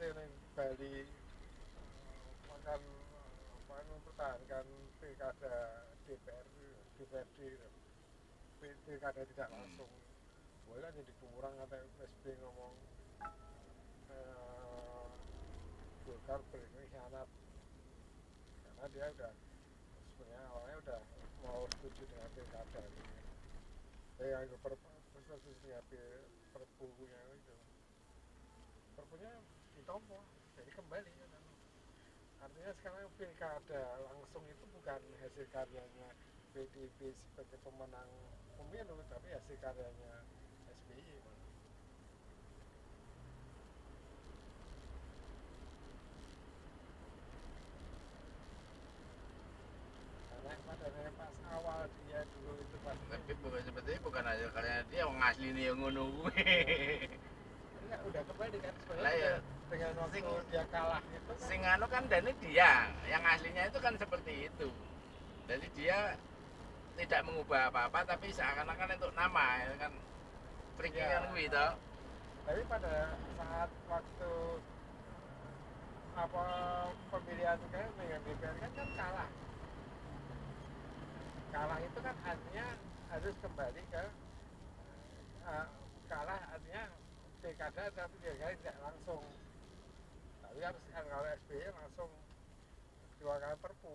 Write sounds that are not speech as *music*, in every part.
masih ning Bali eh, makan apa mempertahankan pilkada DPR DPRD pilkada tidak Hmm. langsung. Boleh kan jadi kurang kata SB ngomong. Eh, Golkar berkhianat karena dia udah sebenarnya awalnya udah mau setuju dengan pilkada gitu. Saya yang per terus dengan perpunya itu. Perpunya ditompo jadi kembali kan. Artinya sekarang pilkada langsung itu bukan hasil karyanya PDIP sebagai pemenang pemilu tapi hasil karyanya SBY pas awal dia dulu itu pas tapi bukan sebetulnya bukan aja karena dia orang asli nih yang ngono. kuwi. *laughs* Enggak, udah kembali kan Lah, ya. dengan- waktu Sing- dia kalah itu kan. sing anu kan Dani dia yang aslinya itu kan seperti itu. Jadi dia tidak mengubah apa-apa tapi seakan-akan untuk nama ya kan. Freaking Ya. kan kuwi toh tapi pada saat waktu apa pemilihan kan dengan DPR kan kan kalah. Kalah itu kan artinya harus kembali ke eh, kalah artinya pilkada tapi pilkada tidak langsung. Tapi harus kan kalau SBY langsung dua kali perpu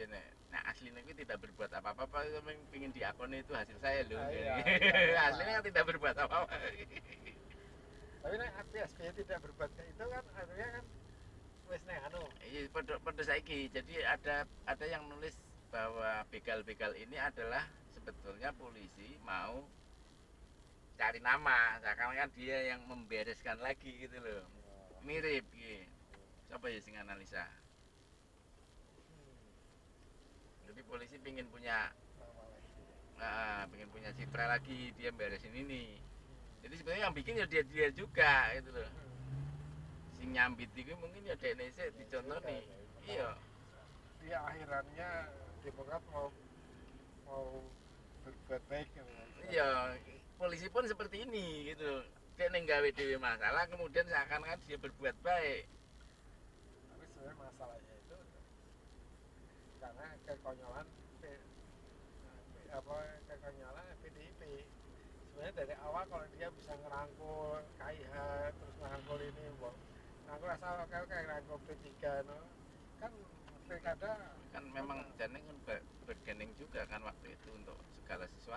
iya nek. Nah aslinya itu tidak berbuat apa-apa Pak. Cuma ingin diakoni itu hasil saya loh Ah, *laughs* iya, iya, iya. aslinya kan tidak berbuat apa-apa. Tapi nek SBY tidak berbuat itu kan artinya kan wis nek anu. Iya pada pada saiki. Jadi ada ada yang nulis bahwa begal-begal ini adalah sebetulnya polisi mau cari nama. Seakan kan dia yang membereskan lagi gitu loh. Mirip gitu siapa ya sing analisa. Jadi polisi pingin punya nama lagi. ah, pingin punya citra lagi dia beresin ini. Jadi sebenarnya yang bikin ya dia dia juga gitu loh. Sing nyambit itu mungkin ya dene sik dicontoh nih iya. Dia akhirannya Demokrat mau mau berbuat baik gitu. iya polisi pun seperti ini gitu dia nenggawe dewi masalah kemudian seakan-akan dia berbuat baik Tapi sebenarnya masalahnya itu karena kekonyolan apa kekonyolan PDIP. Sebenarnya dari awal kalau dia bisa ngerangkul KIH terus ngerangkul ini, Bang. Ngerangkul asal kayak kayak ngerangkul P3 no. Kan pilkada kan memang Janeng kan ber- bergening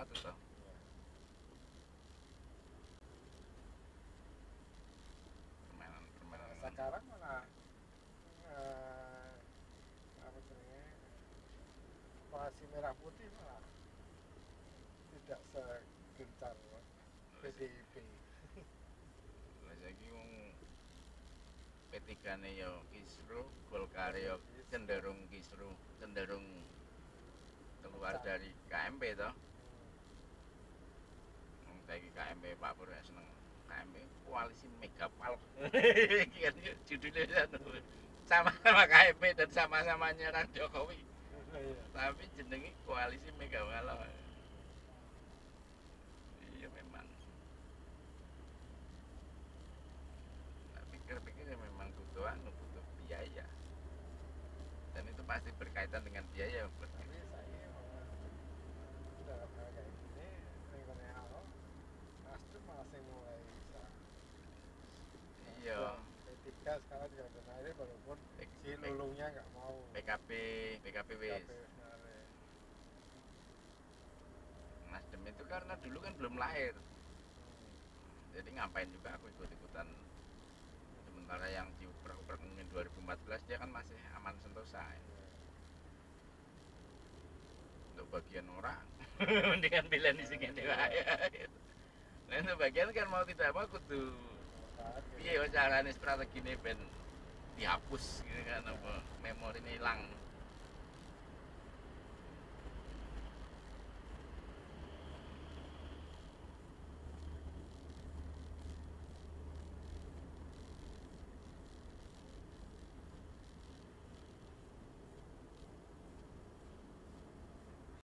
300 tau permainan permainan. Sekarang mana? Eh, apa namanya? Merah putih malah. Tidak segencar PDIP lagi wong P3 ne ya kisru, Golkar ya cenderung kisru, cenderung keluar dari KMP toh. Koalisi Megapal. *laughs* Kan judulnya sama-sama KMP dan sama-sama nyerang Jokowi. Tapi jenenge koalisi Megapal. Iya memang. Nah, pikir-pikir ya memang butuh anu, butuh biaya. Dan itu pasti berkaitan dengan biaya. buat tapi saya malah dalam hal kayak gini mengenai Ahok Nasdem malah saya mulai bisa Iya. P3 sekarang juga benar walaupun P- si lulungnya nggak mau wis. PKP sebenarnya. Nasdem itu karena dulu kan belum lahir. Jadi ngapain juga aku ikut-ikutan. Sementara yang di perkembangan 2014 dia kan masih aman sentosa. ya. Untuk bagian orang *laughs* dengan pilihan di sini wae. Nah, untuk bagian kan mau tidak mau kudu Makanya. Piye carane strategine ben dihapus gitu kan apa memori ini hilang